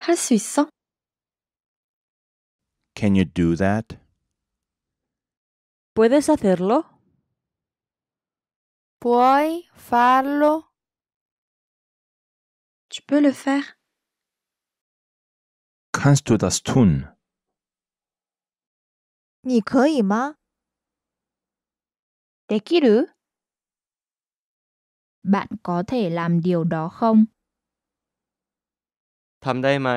할 수 있어? Can you do that? ¿Puedes hacerlo? Puoi farlo? Tu peux le faire? Kannst du das tun? 你可以吗？ ¿Te quiero? Bạn có thể làm điều đó không? ทำได้ไหม